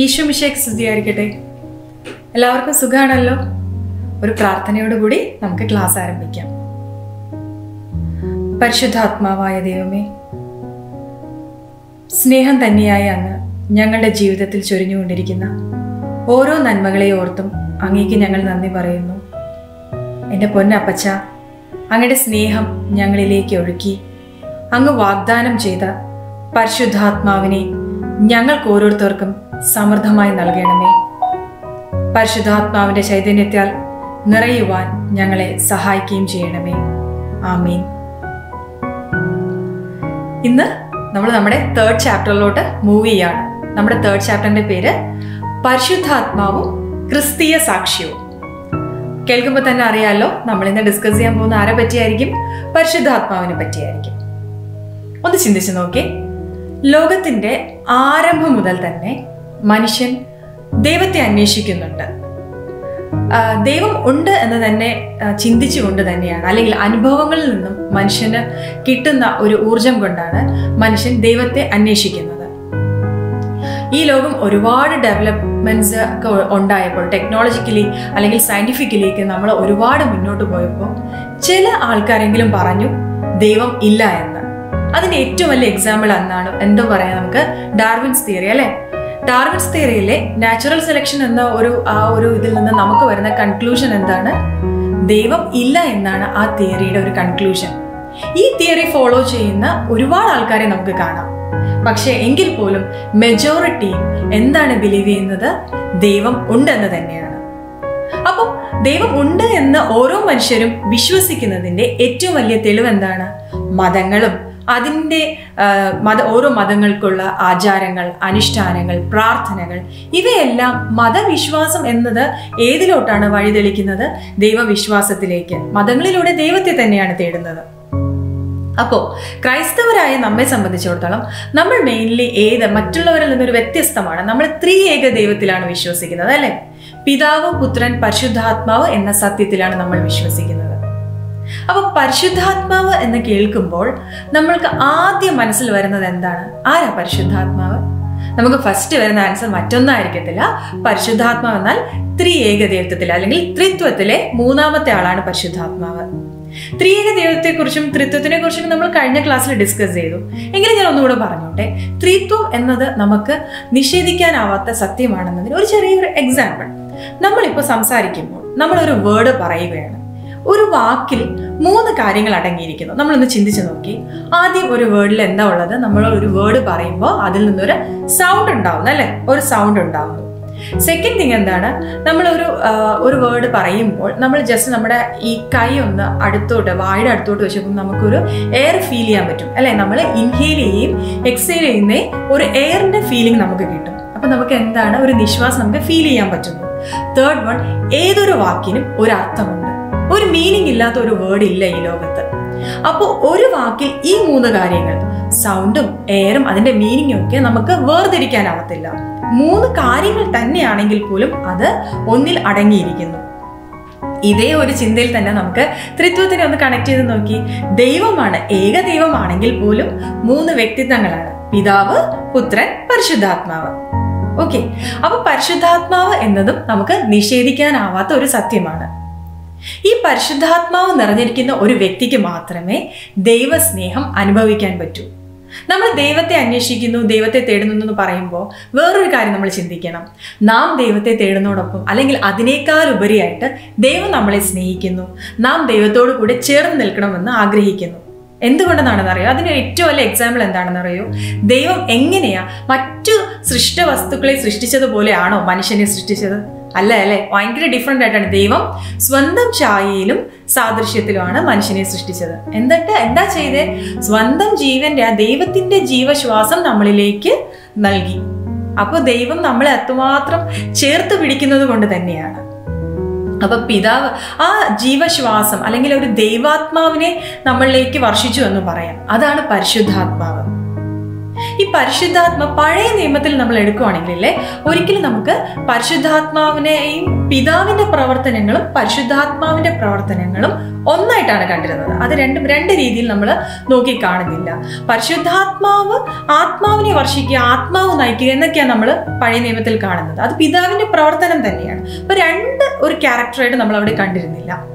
ഈശോമിഷേക്ക് സ്തുതിയായിരിക്കട്ടെ. എല്ലാവർക്കും സുഖമാണല്ലോ ഒരു പ്രാർത്ഥനയോടുകൂടി നമുക്ക് ക്ലാസ് ആരംഭിക്കാം. പരിശുദ്ധാത്മാവായ ദൈവമേ സ്നേഹം തന്നെയായ അങ്ങ് ഞങ്ങളുടെ ജീവിതത്തിൽ ചൊരിഞ്ഞുകൊണ്ടിരിക്കുന്ന ഓരോ നന്മകളെ ഓർത്തും അങ്ങേക്ക് ഞങ്ങൾ നന്ദി പറയുന്നു. എന്റെ പൊന്നപ്പച്ച അങ്ങയുടെ സ്നേഹം ഞങ്ങളിലേക്ക് ഒഴുക്കി അങ്ങ് വാഗ്ദാനം ചെയ്ത പരിശുദ്ധാത്മാവിനെ ഞങ്ങൾക്ക് ഓരോരുത്തർക്കും സമൃദ്ധമായി നൽകണമേ. പരിശുദ്ധാത്മാവിന്റെ ചൈതന്യത്താൽ നിറയുവാൻ ഞങ്ങളെ സഹായിക്കുകയും ചെയ്യണമേ. ആമീൻ. ഇന്ന് നമ്മൾ നമ്മുടെ തേർഡ് ചാപ്റ്ററിലോട്ട് മൂവ് ചെയ്യാണ്. നമ്മുടെ തേർഡ് ചാപ്റ്ററിന്റെ പേര് പരിശുദ്ധാത്മാവും ക്രിസ്തീയ സാക്ഷ്യവും കേൾക്കുമ്പോൾ തന്നെ അറിയാലോ നമ്മൾ ഇന്ന് ഡിസ്കസ് ചെയ്യാൻ പോകുന്ന ആരെ പറ്റിയായിരിക്കും? പരിശുദ്ധാത്മാവിനെ പറ്റിയായിരിക്കും. ഒന്ന് ചിന്തിച്ചു നോക്കി ലോകത്തിന്റെ ആരംഭം മുതൽ തന്നെ മനുഷ്യൻ ദൈവത്തെ അന്വേഷിക്കുന്നുണ്ട്. ദൈവം ഉണ്ട് എന്ന് തന്നെ ചിന്തിച്ചുകൊണ്ട് തന്നെയാണ്. അല്ലെങ്കിൽ അനുഭവങ്ങളിൽ നിന്നും മനുഷ്യന് കിട്ടുന്ന ഒരു ഊർജം കൊണ്ടാണ് മനുഷ്യൻ ദൈവത്തെ അന്വേഷിക്കുന്നത്. ഈ ലോകം ഒരുപാട് ഡെവലപ്മെന്റ്സ് ഒക്കെ ഉണ്ടായപ്പോൾ ടെക്നോളജിക്കലി അല്ലെങ്കിൽ സയന്റിഫിക്കലിക്ക് നമ്മൾ ഒരുപാട് മുന്നോട്ട് പോയപ്പോൾ ചില ആൾക്കാരെങ്കിലും പറഞ്ഞു ദൈവം ഇല്ല എന്ന്. അതിന് ഏറ്റവും വലിയ എക്സാമ്പിൾ എന്നാണ് എന്തോ പറയാ നമുക്ക് ഡാർവിൻസ് തിയറി അല്ലെ? ഡാർവിൻസ് തിയറിയിലെ നാച്ചുറൽ സെലക്ഷൻ എന്ന ഒരു ആ ഒരു ഇതിൽ നിന്ന് നമുക്ക് വരുന്ന കൺക്ലൂഷൻ എന്താണ്? ദൈവം ഇല്ല എന്നാണ് ആ തിയറിയുടെ ഒരു കൺക്ലൂഷൻ ഈ തിയറി ഫോളോ ചെയ്യുന്ന ഒരുപാട് ആൾക്കാരെ നമുക്ക് കാണാം. പക്ഷേ എങ്കിൽ പോലും മെജോറിറ്റി എന്താണ് ബിലീവ് ചെയ്യുന്നത്? ദൈവം ഉണ്ടെന്ന് തന്നെയാണ്. അപ്പം ദൈവം ഉണ്ട് എന്ന് ഓരോ മനുഷ്യരും വിശ്വസിക്കുന്നതിന്റെ ഏറ്റവും വലിയ തെളിവ് എന്താണ്? മതങ്ങളും അതിന്റെ മത ഓരോ മതങ്ങൾക്കുള്ള ആചാരങ്ങൾ അനുഷ്ഠാനങ്ങൾ പ്രാർത്ഥനകൾ ഇവയെല്ലാം മതവിശ്വാസം എന്നത് ഏതിലോട്ടാണ് വഴിതെളിക്കുന്നത്? ദൈവവിശ്വാസത്തിലേക്ക്. മതങ്ങളിലൂടെ ദൈവത്തെ തന്നെയാണ് തേടുന്നത്. അപ്പോൾ ക്രൈസ്തവരായ നമ്മെ സംബന്ധിച്ചിടത്തോളം നമ്മൾ മെയിൻലി ഏത് മറ്റുള്ളവരിൽ നിന്നൊരു വ്യത്യസ്തമാണ്. നമ്മൾ ത്രീ ഏക ദൈവത്തിലാണ് വിശ്വസിക്കുന്നത് അല്ലേ? പിതാവ് പുത്രൻ പരിശുദ്ധാത്മാവ് എന്ന സത്യത്തിലാണ് നമ്മൾ വിശ്വസിക്കുന്നത്. അപ്പൊ പരിശുദ്ധാത്മാവ് എന്ന് കേൾക്കുമ്പോൾ നമ്മൾക്ക് ആദ്യം മനസ്സിൽ വരുന്നത് എന്താണ്? ആരാ പരിശുദ്ധാത്മാവ്? നമുക്ക് ഫസ്റ്റ് വരുന്ന ആൻസർ മറ്റൊന്നായിരിക്കത്തില്ല. പരിശുദ്ധാത്മാവ് എന്നാൽ ത്രിയേക ദൈവത്വത്തിൽ അല്ലെങ്കിൽ ത്രിത്വത്തിലെ മൂന്നാമത്തെ ആളാണ് പരിശുദ്ധാത്മാവ്. ത്രിയേക ദൈവത്തെക്കുറിച്ചും ത്രിത്വത്തിനെ കുറിച്ചും നമ്മൾ കഴിഞ്ഞ ക്ലാസ്സിൽ ഡിസ്കസ് ചെയ്തു. എങ്കിലും ഞാൻ ഒന്നുകൂടെ പറഞ്ഞോട്ടെ. ത്രിത്വം എന്നത് നമുക്ക് നിഷേധിക്കാനാവാത്ത സത്യമാണെന്നതിന് ഒരു ചെറിയൊരു എക്സാമ്പിൾ നമ്മളിപ്പോൾ സംസാരിക്കുമ്പോൾ നമ്മളൊരു വേർഡ് പറയുകയാണ്. ഒരു വാക്കിൽ മൂന്ന് കാര്യങ്ങൾ അടങ്ങിയിരിക്കുന്നു. നമ്മളൊന്ന് ചിന്തിച്ചു നോക്കി. ആദ്യം ഒരു വേർഡിൽ എന്താ ഉള്ളത്? നമ്മൾ ഒരു വേർഡ് പറയുമ്പോൾ അതിൽ നിന്നൊരു സൗണ്ട് ഉണ്ടാവുന്നു അല്ലെ? ഒരു സൗണ്ട് ഉണ്ടാവുന്നു. സെക്കൻഡ് തിങ് എന്താണ്? നമ്മൾ ഒരു വേർഡ് പറയുമ്പോൾ നമ്മൾ ജസ്റ്റ് നമ്മുടെ ഈ കൈ ഒന്ന് അടുത്തോട്ട് വായുടെ അടുത്തോട്ട് വെച്ചപ്പോൾ നമുക്കൊരു എയർ ഫീൽ ചെയ്യാൻ പറ്റും. അല്ലെ? നമ്മൾ ഇൻഹെയിൽ ചെയ്യും എക്സെയിൽ ചെയ്യുന്ന ഒരു എയറിന്റെ ഫീലിംഗ് നമുക്ക് കിട്ടും. അപ്പൊ നമുക്ക് എന്താണ്? ഒരു നിശ്വാസം നമുക്ക് ഫീൽ ചെയ്യാൻ പറ്റുന്നു. തേർഡ് വൺ ഏതൊരു വാക്കിനും ഒരു അർത്ഥമുണ്ട്. ഒരു മീനിങ് ഇല്ലാത്ത ഒരു വേർഡ് ഇല്ല ഈ ലോകത്ത്. അപ്പോൾ ഒരു വാക്കിൽ ഈ മൂന്ന് കാര്യങ്ങൾ സൗണ്ടും എയറും അതിന്റെ മീനിങ്ങും ഒക്കെ നമുക്ക് വേർതിരിക്കാനാവത്തില്ല. മൂന്ന് കാര്യങ്ങൾ തന്നെയാണെങ്കിൽ പോലും അത് ഒന്നിൽ അടങ്ങിയിരിക്കുന്നു. ഇതേ ഒരു ചിന്തയിൽ തന്നെ നമുക്ക് ത്രിത്വത്തിനെ ഒന്ന് കണക്ട് ചെയ്ത് നോക്കി. ദൈവമാണ് ഏക ദൈവമാണെങ്കിൽ പോലും മൂന്ന് വ്യക്തിത്വങ്ങളാണ്. പിതാവ് പുത്രൻ പരിശുദ്ധാത്മാവ്. ഓക്കെ അപ്പൊ പരിശുദ്ധാത്മാവ് എന്നതും നമുക്ക് നിഷേധിക്കാനാവാത്ത ഒരു സത്യമാണ്. ഈ പരിശുദ്ധാത്മാവ് നിറഞ്ഞിരിക്കുന്ന ഒരു വ്യക്തിക്ക് മാത്രമേ ദൈവസ്നേഹം അനുഭവിക്കാൻ പറ്റൂ. നമ്മൾ ദൈവത്തെ അന്വേഷിക്കുന്നു ദൈവത്തെ തേടുന്നു എന്ന് പറയുമ്പോൾ വേറൊരു കാര്യം നമ്മൾ ചിന്തിക്കണം. നാം ദൈവത്തെ തേടുന്നതോടൊപ്പം അല്ലെങ്കിൽ അതിനേക്കാൾ ഉപരിയായിട്ട് ദൈവം നമ്മളെ സ്നേഹിക്കുന്നു. നാം ദൈവത്തോടു കൂടെ ചേർന്ന് നിൽക്കണമെന്ന് ആഗ്രഹിക്കുന്നു. എന്തുകൊണ്ടെന്നാണെന്ന് അറിയോ അതിന് ഏറ്റവും വലിയ എക്സാമ്പിൾ എന്താണെന്നറിയോ? ദൈവം എങ്ങനെയാ മറ്റു സൃഷ്ട വസ്തുക്കളെ സൃഷ്ടിച്ചതുപോലെയാണോ മനുഷ്യനെ സൃഷ്ടിച്ചത്? അല്ല അല്ലെ? ഭയങ്കര ഡിഫറെന്റ് ആയിട്ടാണ്. ദൈവം സ്വന്തം ഛായയിലും സാദൃശ്യത്തിലുമാണ് മനുഷ്യനെ സൃഷ്ടിച്ചത്. എന്നിട്ട് എന്താ ചെയ്തേ? സ്വന്തം ജീവന്റെ ആ ദൈവത്തിന്റെ ജീവശ്വാസം നമ്മളിലേക്ക് നൽകി. അപ്പൊ ദൈവം നമ്മളെ അത്രമാത്രം ചേർത്ത് പിടിക്കുന്നത് കൊണ്ട് തന്നെയാണ്. അപ്പൊ പിതാവ് ആ ജീവശ്വാസം അല്ലെങ്കിൽ ഒരു ദൈവാത്മാവിനെ നമ്മളിലേക്ക് വർഷിച്ചു എന്ന് പറയാം. അതാണ് പരിശുദ്ധാത്മാവ്. ഈ പരിശുദ്ധാത്മ പഴയ നിയമത്തിൽ നമ്മൾ എടുക്കുകയാണെങ്കിലല്ലേ ഒരിക്കലും നമുക്ക് പരിശുദ്ധാത്മാവിനെയും പിതാവിന്റെ പ്രവർത്തനങ്ങളും പരിശുദ്ധാത്മാവിന്റെ പ്രവർത്തനങ്ങളും ഒന്നായിട്ടാണ് കണ്ടിരുന്നത്. അത് രണ്ടും രണ്ട് രീതിയിൽ നമ്മൾ നോക്കി കാണുന്നില്ല പരിശുദ്ധാത്മാവ് ആത്മാവിനെ വർഷിക്കുക ആത്മാവ് നയിക്കുക എന്നൊക്കെയാണ് നമ്മൾ പഴയ നിയമത്തിൽ കാണുന്നത്. അത് പിതാവിന്റെ പ്രവർത്തനം തന്നെയാണ്. അപ്പൊ രണ്ട് ഒരു ക്യാരക്ടറായിട്ട് നമ്മൾ അവിടെ കണ്ടിരുന്നില്ല.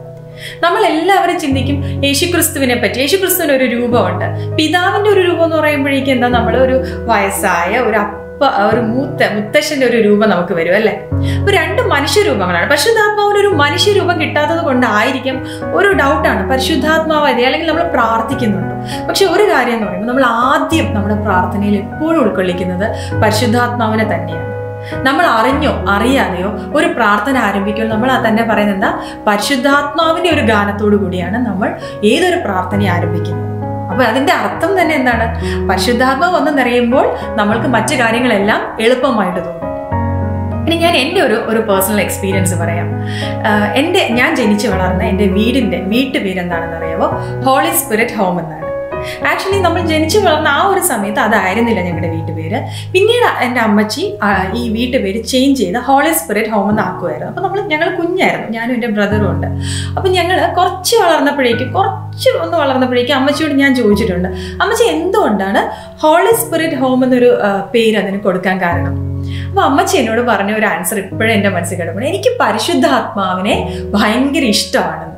നമ്മൾ എല്ലാവരും ചിന്തിക്കും യേശുക്രിസ്തുവിനെ പറ്റി. യേശുക്രിസ്തുവിന് ഒരു രൂപമുണ്ട്. പിതാവിന്റെ ഒരു രൂപം എന്ന് പറയുമ്പോഴേക്കും എന്താ? നമ്മൾ ഒരു വയസ്സായ ഒരു അപ്പ ഒരു മൂത്ത മുത്തശ്ശന്റെ ഒരു രൂപം നമുക്ക് വരും അല്ലേ? അപ്പൊ രണ്ട് മനുഷ്യരൂപങ്ങളാണ്. പരിശുദ്ധാത്മാവിന് ഒരു മനുഷ്യരൂപം കിട്ടാത്തത് കൊണ്ടായിരിക്കും ഒരു ഡൗട്ടാണ്. പരിശുദ്ധാത്മാവതി അല്ലെങ്കിൽ നമ്മൾ പ്രാർത്ഥിക്കുന്നുണ്ട്. പക്ഷെ ഒരു കാര്യം എന്ന് പറയുമ്പോൾ നമ്മൾ ആദ്യം നമ്മുടെ പ്രാർത്ഥനയിൽ എപ്പോഴും ഉൾക്കൊള്ളിക്കുന്നത് പരിശുദ്ധാത്മാവിനെ തന്നെയാണ്. നമ്മൾ അറിഞ്ഞോ അറിയാതെയോ ഒരു പ്രാർത്ഥന ആരംഭിക്കുമ്പോൾ നമ്മൾ തന്നെ പറയുന്നത് എന്താ? പരിശുദ്ധാത്മാവിന്റെ ഒരു ഗാനത്തോടു കൂടിയാണ് നമ്മൾ ഏതൊരു പ്രാർത്ഥന ആരംഭിക്കുന്നത്. അപ്പൊ അതിന്റെ അർത്ഥം തന്നെ എന്താണ്? പരിശുദ്ധാത്മാവ് വന്ന് നിറയുമ്പോൾ നമ്മൾക്ക് മറ്റു കാര്യങ്ങളെല്ലാം എളുപ്പമായിട്ട് തോന്നും. ഇനി ഞാൻ എന്റെ ഒരു ഒരു പേഴ്സണൽ എക്സ്പീരിയൻസ് പറയാം. എന്റെ ഞാൻ ജനിച്ചു വളർന്ന എന്റെ വീടിന്റെ വീട്ടുപേരെന്താണെന്ന് അറിയാമോ ഹോളി സ്പിരിറ്റ് ഹോം എന്നാണ്. ആക്ച്വലി നമ്മൾ ജനിച്ചു വളർന്ന ആ ഒരു സമയത്ത് അതായിരുന്നില്ല ഞങ്ങളുടെ വീട്ടുപേര്. പിന്നീട് എന്റെ അമ്മച്ചി ഈ വീട്ടുപേര് ചേഞ്ച് ചെയ്ത് ഹോളി സ്പിരിറ്റ് ഹോം എന്ന് ആക്കുമായിരുന്നു അപ്പോൾ നമ്മൾ ഞങ്ങൾ കുഞ്ഞായിരുന്നു. ഞാനും എന്റെ ബ്രദറും ഉണ്ട്. അപ്പോൾ ഞങ്ങൾ കുറച്ച് വളർന്നപ്പോഴേക്കും കുറച്ച് ഒന്ന് വളർന്നപ്പോഴേക്കും അമ്മച്ചിയോട് ഞാൻ ചോദിച്ചിട്ടുണ്ട്. അമ്മച്ചി എന്തുകൊണ്ടാണ് ഹോളി സ്പിരിറ്റ് ഹോം എന്നൊരു പേര് അതിന് കൊടുക്കാൻ കാരണം? അപ്പൊ അമ്മച്ചി എന്നോട് പറഞ്ഞ ഒരു ആൻസർ ഇപ്പോഴും എന്റെ മനസ്സിൽ കിടക്കണം എനിക്ക് പരിശുദ്ധാത്മാവിനെ ഭയങ്കര ഇഷ്ടമാണെന്ന്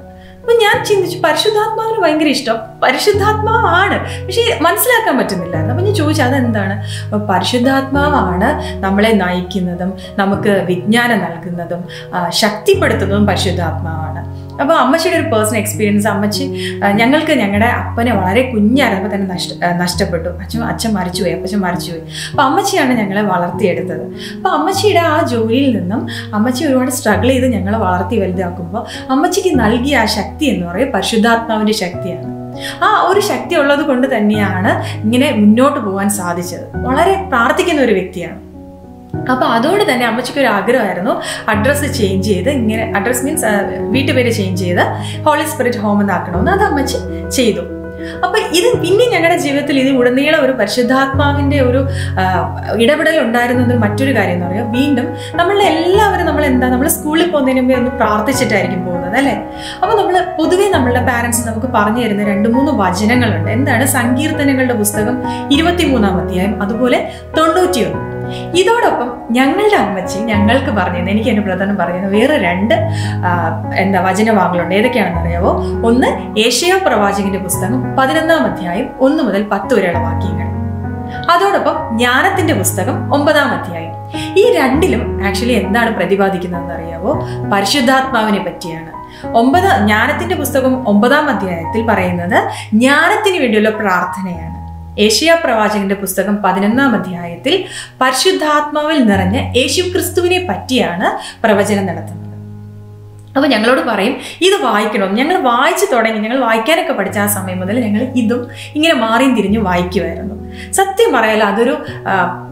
അപ്പൊ ഞാൻ ചിന്തിച്ചു പരിശുദ്ധാത്മാവിന് ഭയങ്കര ഇഷ്ടം. പരിശുദ്ധാത്മാവാണ്. പക്ഷെ മനസ്സിലാക്കാൻ പറ്റുന്നില്ലായിരുന്നു അപ്പൊ ഞാൻ ചോദിച്ചു അതെന്താണ്? പരിശുദ്ധാത്മാവാണ് നമ്മളെ നയിക്കുന്നതും നമുക്ക് വിജ്ഞാനം നൽകുന്നതും ശക്തിപ്പെടുത്തുന്നതും പരിശുദ്ധാത്മാവാണ്. അപ്പോൾ അമ്മച്ചിയുടെ ഒരു പേഴ്സണൽ എക്സ്പീരിയൻസ് അമ്മച്ചി ഞങ്ങൾക്ക് ഞങ്ങളുടെ അപ്പനെ വളരെ കുഞ്ഞായിരുന്നപ്പോൾ തന്നെ നഷ്ട നഷ്ടപ്പെട്ടു. അച്ഛൻ അച്ഛൻ മരിച്ചുപോയി അപ്പച്ചൻ മരിച്ചുപോയി. അപ്പോൾ അമ്മച്ചിയാണ് ഞങ്ങളെ വളർത്തിയെടുത്തത്. അപ്പോൾ അമ്മച്ചിയുടെ ആ ജോലിയിൽ നിന്നും അമ്മച്ചി ഒരുപാട് സ്ട്രഗിൾ ചെയ്ത് ഞങ്ങളെ വളർത്തി വലുതാക്കുമ്പോൾ അമ്മച്ചിക്ക് നൽകിയ ആ ശക്തി എന്ന് പറയുന്നത് പരിശുദ്ധാത്മാവിന്റെ ശക്തിയാണ്. ആ ഒരു ശക്തി ഉള്ളത് കൊണ്ട് തന്നെയാണ് ഇങ്ങനെ മുന്നോട്ട് പോകാൻ സാധിച്ചത്. വളരെ പ്രാർത്ഥിക്കുന്ന ഒരു വ്യക്തിയാണ്. അപ്പൊ അതുകൊണ്ട് തന്നെ അമ്മച്ചിക്ക് ഒരു ആഗ്രഹമായിരുന്നു അഡ്രസ്സ് ചേഞ്ച് ചെയ്ത് ഇങ്ങനെ അഡ്രസ് മീൻസ് വീട്ടുപേര് ചേഞ്ച് ചെയ്ത് ഹോളി സ്പിരിറ്റ് ഹോം എന്നാക്കണമെന്ന് അത് അമ്മച്ചി ചെയ്തു. അപ്പൊ ഇത് പിന്നെ ഞങ്ങളുടെ ജീവിതത്തിൽ ഇത് ഉടനീളം ഒരു പരിശുദ്ധാത്മാവിന്റെ ഒരു ഇടപെടൽ ഉണ്ടായിരുന്നു എന്നൊരു മറ്റൊരു കാര്യം എന്ന് പറയുക വീണ്ടും നമ്മളെ എല്ലാവരും നമ്മൾ എന്താ നമ്മൾ സ്കൂളിൽ പോകുന്നതിന് മുമ്പേ ഒന്ന് പ്രാർത്ഥിച്ചിട്ടായിരിക്കും പോകുന്നത് അല്ലേ? അപ്പൊ നമ്മൾ പൊതുവെ നമ്മളുടെ പാരന്റ്സ് നമുക്ക് പറഞ്ഞു തരുന്ന രണ്ട് മൂന്ന് വചനങ്ങളുണ്ട്. എന്താണ്? സങ്കീർത്തനങ്ങളുടെ പുസ്തകം ഇരുപത്തിമൂന്നാം അധ്യായം അതുപോലെ തൊണ്ണൂറ്റിയൊന്ന്. ഇതോടൊപ്പം ഞങ്ങളുടെ അമ്മച്ചി ഞങ്ങൾക്ക് പറഞ്ഞിരുന്നു എനിക്ക് എന്റെ ബ്രദറിന് പറഞ്ഞിരുന്നു വേറെ രണ്ട് എന്താ വചനവാങ്ങളുണ്ട് ഏതൊക്കെയാണെന്ന് അറിയാവോ? ഒന്ന് ഏഷ്യ പ്രവാചകന്റെ പുസ്തകം പതിനൊന്നാം അധ്യായം ഒന്ന് മുതൽ പത്ത് വരെയുള്ള വാക്യങ്ങൾ. അതോടൊപ്പം ജ്ഞാനത്തിന്റെ പുസ്തകം ഒമ്പതാം അധ്യായം. ഈ രണ്ടിലും ആക്ച്വലി എന്താണ് പ്രതിപാദിക്കുന്നതെന്ന് അറിയാവോ? പരിശുദ്ധാത്മാവിനെ പറ്റിയാണ്. ഒമ്പത് ജ്ഞാനത്തിന്റെ പുസ്തകം ഒമ്പതാം അധ്യായത്തിൽ പറയുന്നത് ജ്ഞാനത്തിന് വേണ്ടിയുള്ള പ്രാർത്ഥനയാണ്. ഏഷ്യ പ്രവാചകന്റെ പുസ്തകം പതിനൊന്നാം അധ്യായത്തിൽ പരിശുദ്ധാത്മാവിൽ നിറഞ്ഞ യേശു ക്രിസ്തുവിനെ പറ്റിയാണ് പ്രവചനം നടത്തുന്നത്. അപ്പൊ ഞങ്ങളോട് പറയും ഇത് വായിക്കണം. ഞങ്ങൾ വായിച്ചു തുടങ്ങി. ഞങ്ങൾ വായിക്കാനൊക്കെ പഠിച്ച ആ സമയം മുതൽ ഞങ്ങൾ ഇതും ഇങ്ങനെ മാറിയും തിരിഞ്ഞും വായിക്കുമായിരുന്നു സത്യം പറയാലോ അതൊരു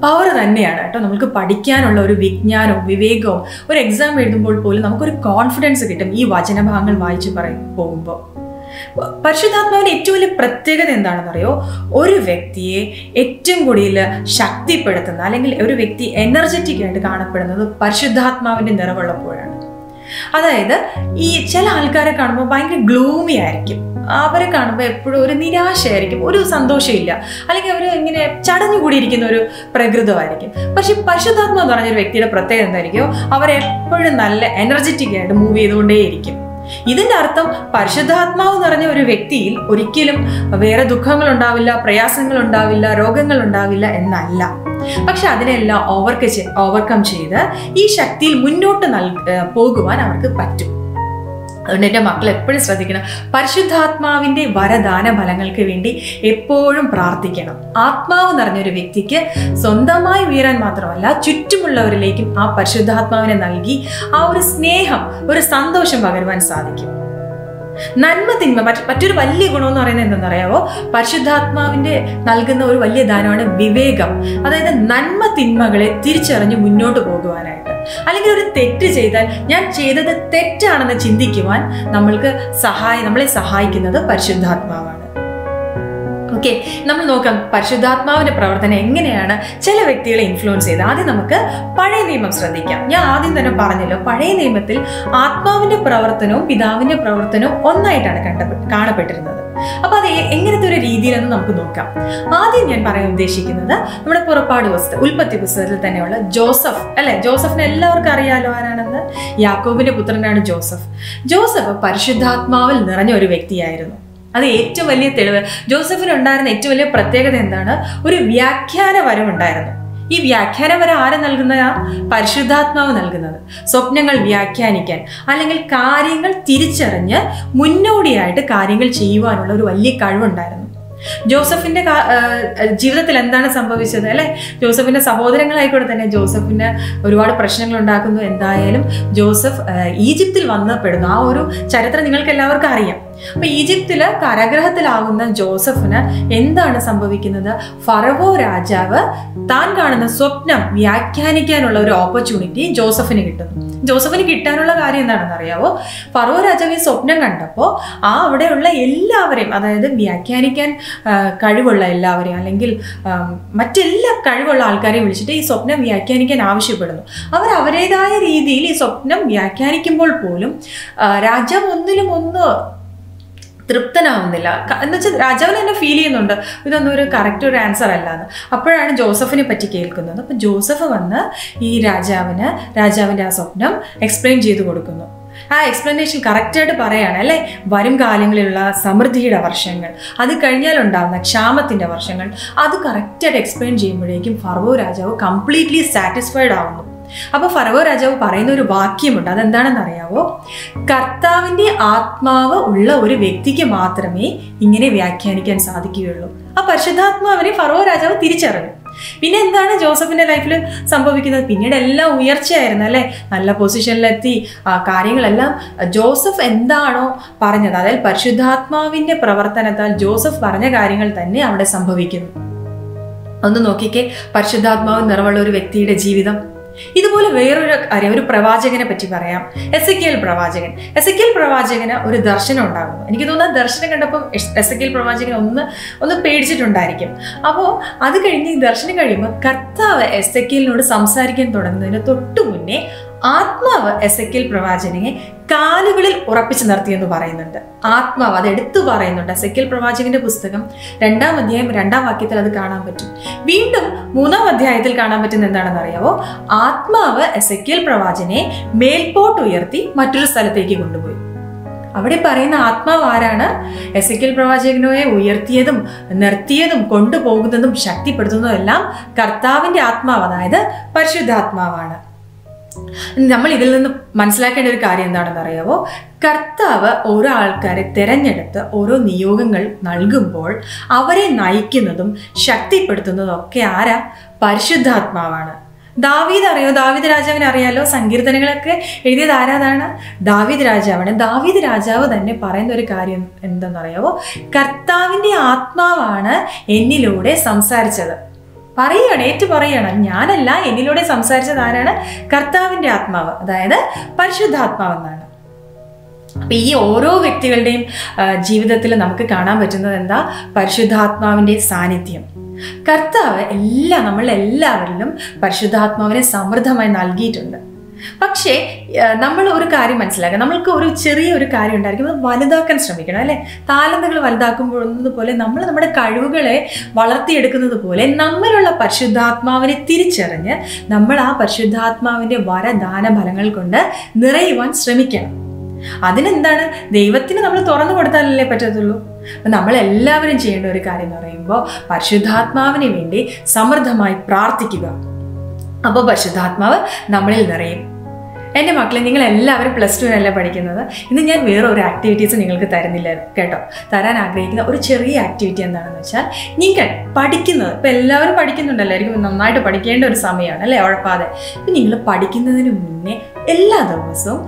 പവർ തന്നെയാണ് കേട്ടോ. നമുക്ക് പഠിക്കാനുള്ള ഒരു വിജ്ഞാനവും വിവേകവും ഒരു എക്സാം എഴുതുമ്പോൾ പോലും നമുക്കൊരു കോൺഫിഡൻസ് കിട്ടും ഈ വചനഭാഗങ്ങൾ വായിച്ചു പറയും പോകുമ്പോൾ. പരിശുദ്ധാത്മാവിന്റെ ഏറ്റവും വലിയ പ്രത്യേകത എന്താണെന്നറിയോ? ഒരു വ്യക്തിയെ ഏറ്റവും കൂടുതൽ ശക്തിപ്പെടുത്തുന്ന അല്ലെങ്കിൽ ഒരു വ്യക്തി എനർജറ്റിക് ആയിട്ട് കാണപ്പെടുന്നത് പരിശുദ്ധാത്മാവിന്റെ നിറവുള്ളപ്പോഴാണ്. അതായത് ഈ ചില ആൾക്കാരെ കാണുമ്പോൾ ഭയങ്കര ഗ്ലൂമി ആയിരിക്കും. അവരെ കാണുമ്പോൾ എപ്പോഴും ഒരു നിരാശയായിരിക്കും ഒരു സന്തോഷമില്ല. അല്ലെങ്കിൽ അവർ ഇങ്ങനെ ചടഞ്ഞുകൂടിയിരിക്കുന്ന ഒരു പ്രകൃതമായിരിക്കും. പക്ഷെ പരിശുദ്ധാത്മ എന്ന് പറഞ്ഞൊരു വ്യക്തിയുടെ പ്രത്യേകത എന്തായിരിക്കും? അവരെപ്പോഴും നല്ല എനർജറ്റിക് ആയിട്ട് മൂവ് ചെയ്തുകൊണ്ടേയിരിക്കും. ഇതിന്റെ അർത്ഥം പരിശുദ്ധാത്മാവ് നിറഞ്ഞ ഒരു വ്യക്തിയിൽ ഒരിക്കലും വേറെ ദുഃഖങ്ങൾ ഉണ്ടാവില്ല പ്രയാസങ്ങൾ ഉണ്ടാവില്ല രോഗങ്ങൾ ഉണ്ടാവില്ല എന്നല്ല. പക്ഷെ അതിനെല്ലാം ഓവർക്ക് ഓവർകം ചെയ്ത് ഈ ശക്തിയിൽ മുന്നോട്ട് നൽ പോകുവാൻ അവർക്ക് പറ്റും. അതുകൊണ്ട് എന്റെ മക്കൾ എപ്പോഴും ശ്രദ്ധിക്കണം. പരിശുദ്ധാത്മാവിന്റെ വരദാന ഫലങ്ങൾക്ക് വേണ്ടി എപ്പോഴും പ്രാർത്ഥിക്കണം. ആത്മാവ് നിറഞ്ഞൊരു വ്യക്തിക്ക് സ്വന്തമായി ഉയരാൻ മാത്രമല്ല ചുറ്റുമുള്ളവരിലേക്കും ആ പരിശുദ്ധാത്മാവിനെ നൽകി ആ ഒരു സ്നേഹം ഒരു സന്തോഷം പകരുവാൻ സാധിക്കും. നന്മ തിന്മ മറ്റൊരു വലിയ ഗുണം എന്ന് പറയുന്നത് എന്തെന്ന് അറിയാവോ പരിശുദ്ധാത്മാവിന്റെ നൽകുന്ന ഒരു വലിയ ദാനമാണ് വിവേകം. അതായത് നന്മ തിന്മകളെ തിരിച്ചറിഞ്ഞ് മുന്നോട്ട് പോകുവാനായിട്ട്. അല്ലെങ്കിൽ ഒരു തെറ്റ് ചെയ്താൽ ഞാൻ ചെയ്തത് തെറ്റാണെന്ന് ചിന്തിക്കുവാൻ നമ്മൾക്ക് സഹായ നമ്മളെ സഹായിക്കുന്നത് പരിശുദ്ധാത്മാവാണ്. ഓക്കെ നമ്മൾ നോക്കാം പരിശുദ്ധാത്മാവിന്റെ പ്രവർത്തനം എങ്ങനെയാണ് ചില വ്യക്തികളെ ഇൻഫ്ലുവൻസ് ചെയ്ത് ആദ്യം നമുക്ക് പഴയ നിയമം ശ്രദ്ധിക്കാം. ഞാൻ ആദ്യം തന്നെ പറഞ്ഞല്ലോ പഴയ നിയമത്തിൽ ആത്മാവിന്റെ പ്രവർത്തനവും പിതാവിന്റെ പ്രവർത്തനവും ഒന്നായിട്ടാണ് കണ്ട കാണപ്പെട്ടിരുന്നത്. അപ്പൊ അത് എങ്ങനത്തെ ഒരു രീതിയിലെന്ന് നമുക്ക് നോക്കാം. ആദ്യം ഞാൻ പറയാൻ ഉദ്ദേശിക്കുന്നത് നമ്മുടെ പുറപ്പാട് പുസ്തകം ഉൽപ്പത്തി പുസ്തകത്തിൽ തന്നെയുള്ള ജോസഫ് അല്ലെ? ജോസഫിനെ എല്ലാവർക്കും അറിയാലോ ആരാണെന്ന്? യാക്കോബിന്റെ പുത്രനാണ് ജോസഫ്. ജോസഫ് പരിശുദ്ധാത്മാവിൽ നിറഞ്ഞ ഒരു വ്യക്തിയായിരുന്നു. അത് ഏറ്റവും വലിയ തെളിവ് ജോസഫിന് ഉണ്ടായിരുന്ന ഏറ്റവും വലിയ പ്രത്യേകത എന്താണ്? ഒരു വ്യാഖ്യാന വരമുണ്ടായിരുന്നു ഈ വ്യാഖ്യാനം വരെ ആരെ നൽകുന്നതാ? പരിശുദ്ധാത്മാവ് നൽകുന്നത്. സ്വപ്നങ്ങൾ വ്യാഖ്യാനിക്കാൻ അല്ലെങ്കിൽ കാര്യങ്ങൾ തിരിച്ചറിഞ്ഞ് മുന്നോടിയായിട്ട് കാര്യങ്ങൾ ചെയ്യുവാനുള്ള ഒരു വലിയ കഴിവുണ്ടായിരുന്നു. ജോസഫിന്റെ ജീവിതത്തിൽ എന്താണ് സംഭവിച്ചത്? അല്ലെ? ജോസഫിന്റെ സഹോദരങ്ങളായിക്കോട്ടെ തന്നെ ജോസഫിന് ഒരുപാട് പ്രശ്നങ്ങൾ ഉണ്ടാക്കുന്നു. എന്തായാലും ജോസഫ് ഈജിപ്തിൽ വന്നപ്പെടുന്നു. ആ ഒരു ചരിത്രം നിങ്ങൾക്ക് എല്ലാവർക്കും അറിയാം. അപ്പൊ ഈജിപ്തിൽ കരഗ്രഹത്തിലാകുന്ന ജോസഫിന് എന്താണ് സംഭവിക്കുന്നത്? ഫറവോ രാജാവ് താൻ കാണുന്ന സ്വപ്നം വ്യാഖ്യാനിക്കാനുള്ള ഒരു ഓപ്പർച്യൂണിറ്റി ജോസഫിന് കിട്ടുന്നു. ജോസഫിന് കിട്ടാനുള്ള കാര്യം എന്താണെന്ന് അറിയാവോ? ഫറവോ രാജാവ് ഈ സ്വപ്നം കണ്ടപ്പോൾ ആ അവിടെയുള്ള എല്ലാവരെയും അതായത് വ്യാഖ്യാനിക്കാൻ കഴിവുള്ള എല്ലാവരെയും അല്ലെങ്കിൽ മറ്റെല്ലാ കഴിവുള്ള ആൾക്കാരെയും വിളിച്ചിട്ട് ഈ സ്വപ്നം വ്യാഖ്യാനിക്കാൻ ആവശ്യപ്പെടുന്നു. അവർ അവരുടേതായ രീതിയിൽ ഈ സ്വപ്നം വ്യാഖ്യാനിക്കുമ്പോൾ പോലും രാജാവ് ഒന്നിലും ഒന്ന് തൃപ്തനാവുന്നില്ല. എന്ന് വെച്ചാൽ രാജാവിന് തന്നെ ഫീൽ ചെയ്യുന്നുണ്ട്. ഇതൊന്നും ഒരു കറക്റ്റ് ഒരു ആൻസർ അല്ല എന്ന് അപ്പോഴാണ് ജോസഫിനെ പറ്റി കേൾക്കുന്നത്. അപ്പം ജോസഫ് വന്ന് ഈ രാജാവിന് രാജാവിന്റെ ആ സ്വപ്നം എക്സ്പ്ലെയിൻ ചെയ്തു കൊടുക്കുന്നു. ആ എക്സ്പ്ലനേഷൻ കറക്റ്റായിട്ട് പറയാണ് അല്ലേ? വരും കാലങ്ങളിലുള്ള സമൃദ്ധിയുടെ വർഷങ്ങൾ അത് കഴിഞ്ഞാൽ ഉണ്ടാകുന്ന ക്ഷാമത്തിന്റെ വർഷങ്ങൾ അത് കറക്റ്റായിട്ട് എക്സ്പ്ലെയിൻ ചെയ്യുമ്പോഴേക്കും ഫർവോ രാജാവ് കംപ്ലീറ്റ്ലി സാറ്റിസ്ഫൈഡ് ആവുന്നു. അപ്പൊ ഫറവോ രാജാവ് പറയുന്ന ഒരു വാക്യമുണ്ട്. അതെന്താണെന്ന് അറിയാവോ കർത്താവിന്റെ ആത്മാവ് ഉള്ള ഒരു വ്യക്തിക്ക് മാത്രമേ ഇങ്ങനെ വ്യാഖ്യാനിക്കാൻ സാധിക്കുകയുള്ളൂ. ആ പരിശുദ്ധാത്മാവിനെ ഫറവോ രാജാവ് തിരിച്ചറിഞ്ഞു. പിന്നെ എന്താണ് ജോസഫിന്റെ ലൈഫിൽ സംഭവിക്കുന്നത്? പിന്നീട് എല്ലാം ഉയർച്ചയായിരുന്നു അല്ലെ? നല്ല പൊസിഷനിലെത്തി. ആ കാര്യങ്ങളെല്ലാം ജോസഫ് എന്താണോ പറഞ്ഞത്? അതായത് പരിശുദ്ധാത്മാവിന്റെ പ്രവർത്തനത്താൽ ജോസഫ് പറഞ്ഞ കാര്യങ്ങൾ തന്നെ അവിടെ സംഭവിക്കുന്നു. ഒന്ന് നോക്കിക്കേ. പരിശുദ്ധാത്മാവ് നിറവുള്ള ഒരു വ്യക്തിയുടെ ജീവിതം. ഇതുപോലെ വേറൊരു കാര്യം ഒരു പ്രവാചകനെ പറ്റി പറയാം. എസക്കിയൽ പ്രവാചകൻ. എസക്കിയൽ പ്രവാചകന് ഒരു ദർശനം ഉണ്ടാകുന്നു. എനിക്ക് തോന്നുന്നത് ദർശനം കണ്ടപ്പോൾ എസക്കിയൽ പ്രവാചകൻ ഒന്ന് ഒന്ന് പേടിച്ചിട്ടുണ്ടായിരിക്കും. അപ്പോൾ അത് കഴിഞ്ഞ് ഈ ദർശനം കഴിയുമ്പോൾ കർത്താവ് എസക്കിയലിനോട് സംസാരിക്കാൻ തുടങ്ങുന്നതിന് തൊട്ടു മുന്നേ ആത്മാവ് എസക്കിൽ പ്രവാചകനെ കാലുകളിൽ ഉറപ്പിച്ചു നിർത്തിയെന്ന് പറയുന്നുണ്ട്. ആത്മാവ് അത് എടുത്തു പറയുന്നുണ്ട്. എസക്കിൽ പ്രവാചകന്റെ പുസ്തകം രണ്ടാം അധ്യായം രണ്ടാം വാക്യത്തിൽ അത് കാണാൻ പറ്റും. വീണ്ടും മൂന്നാം അധ്യായത്തിൽ കാണാൻ പറ്റുന്ന എന്താണെന്ന് അറിയാവോ? ആത്മാവ് എസക്കിൽ പ്രവാചനെ മേൽപോട്ട് ഉയർത്തി മറ്റൊരു സ്ഥലത്തേക്ക് കൊണ്ടുപോയി. അവിടെ പറയുന്ന ആത്മാവ് ആരാണ്? എസക്കിൽ പ്രവാചകനെ ഉയർത്തിയതും നിർത്തിയതും കൊണ്ടുപോകുന്നതും ശക്തിപ്പെടുത്തുന്നതും എല്ലാം കർത്താവിന്റെ ആത്മാവ് അതായത് പരിശുദ്ധാത്മാവാണ്. നമ്മൾ ഇതിൽ നിന്ന് മനസ്സിലാക്കേണ്ട ഒരു കാര്യം എന്താണെന്ന് അറിയാവോ? കർത്താവ് ഓരോ ആൾക്കാരെ തിരഞ്ഞെടുത്ത് ഓരോ നിയോഗങ്ങൾ നൽകുമ്പോൾ അവരെ നയിക്കുന്നതും ശക്തിപ്പെടുത്തുന്നതും ഒക്കെ ആരാ? പരിശുദ്ധാത്മാവാണ്. ദാവീദ് അറിയോ? ദാവീദ് രാജാവിനെ അറിയാലോ? സങ്കീർത്തനങ്ങളൊക്കെ എഴുതിയത് ആരാതാണ്? ദാവീദ് രാജാവാണ്. ദാവീദ് രാജാവ് തന്നെ പറയുന്ന ഒരു കാര്യം എന്തെന്നറിയാവോ? കർത്താവിന്റെ ആത്മാവാണ് എന്നിലൂടെ സംസാരിച്ചത്. പറയുകയാണ് ഏറ്റു പറയുകയാണ് ഞാനല്ല എന്നിലൂടെ സംസാരിച്ചത് ആരാണ്? കർത്താവിന്റെ ആത്മാവ് അതായത് പരിശുദ്ധാത്മാവെന്നാണ്. അപ്പം ഈ ഓരോ വ്യക്തികളുടെയും ജീവിതത്തിൽ നമുക്ക് കാണാൻ പറ്റുന്നത് എന്താ? പരിശുദ്ധാത്മാവിന്റെ സാന്നിധ്യം. കർത്താവ് എല്ലാ നമ്മളെല്ലാവരിലും പരിശുദ്ധാത്മാവിനെ സമൃദ്ധമായി നൽകിയിട്ടുണ്ട്. പക്ഷേ നമ്മൾ ഒരു കാര്യം മനസ്സിലാക്കുക നമ്മൾക്ക് ഒരു ചെറിയ ഒരു കാര്യം ഉണ്ടായിരിക്കും. അത് വലുതാക്കാൻ ശ്രമിക്കണം അല്ലേ? താലന്തകൾ വലുതാക്കുമ്പോൾ പോലെ നമ്മൾ നമ്മുടെ കഴിവുകളെ വളർത്തിയെടുക്കുന്നത് പോലെ നമ്മളുള്ള പരിശുദ്ധാത്മാവിനെ തിരിച്ചറിഞ്ഞ് നമ്മൾ ആ പരിശുദ്ധാത്മാവിന്റെ വരദാന ഫലങ്ങൾ കൊണ്ട് നിറയുവാൻ ശ്രമിക്കണം. അതിനെന്താണ്? ദൈവത്തിന് നമ്മൾ തുറന്നു കൊടുത്താലല്ലേ പറ്റത്തുള്ളൂ. അപ്പം നമ്മൾ എല്ലാവരും ചെയ്യേണ്ട ഒരു കാര്യം എന്ന് പറയുമ്പോൾ പരിശുദ്ധാത്മാവിന് വേണ്ടി സമൃദ്ധമായി പ്രാർത്ഥിക്കുക. അപ്പോൾ പരിശുദ്ധാത്മാവ് നമ്മളിൽ നിറയും. എന്റെ മക്കളെ നിങ്ങൾ എല്ലാവരും പ്ലസ് ടുവിനല്ല പഠിക്കുന്നത്? ഇന്ന് ഞാൻ വേറെ ഒരു ആക്ടിവിറ്റീസ് നിങ്ങൾക്ക് തരുന്നില്ല കേട്ടോ. തരാൻ ആഗ്രഹിക്കുന്ന ഒരു ചെറിയ ആക്ടിവിറ്റി എന്താണെന്ന് വെച്ചാൽ നിങ്ങൾ പഠിക്കുന്നത് ഇപ്പോൾ എല്ലാവരും പഠിക്കുന്നുണ്ടല്ലായിരിക്കും നന്നായിട്ട് പഠിക്കേണ്ട ഒരു സമയമാണ് അല്ലേ? ഉഴപ്പാതെ. ഇപ്പം നിങ്ങൾ പഠിക്കുന്നതിന് മുന്നേ എല്ലാ ദിവസവും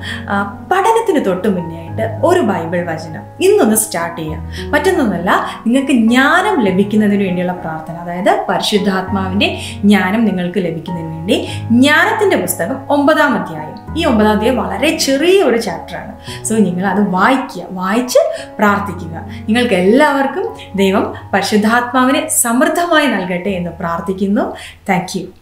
പഠനത്തിന് തൊട്ട് മുന്നേ ആയിട്ട് ഒരു ബൈബിൾ വചനം ഇന്നൊന്ന് സ്റ്റാർട്ട് ചെയ്യാം മറ്റൊന്നൊന്നല്ല നിങ്ങൾക്ക് ജ്ഞാനം ലഭിക്കുന്നതിന് വേണ്ടിയുള്ള പ്രാർത്ഥന അതായത് പരിശുദ്ധാത്മാവിന്റെ ജ്ഞാനം നിങ്ങൾക്ക് ലഭിക്കുന്നതിന് വേണ്ടി ജ്ഞാനത്തിന്റെ പുസ്തകം ഒമ്പതാം അധ്യായം ഈ ഒമ്പതാം തീയതി വളരെ ചെറിയ ഒരു ചാപ്റ്ററാണ് സോ നിങ്ങൾ അത് വായിക്കുക. വായിച്ച് പ്രാർത്ഥിക്കുക. നിങ്ങൾക്ക് എല്ലാവർക്കും ദൈവം പരിശുദ്ധാത്മാവിനെ സമൃദ്ധമായി നൽകട്ടെ എന്ന് പ്രാർത്ഥിക്കുന്നു. താങ്ക്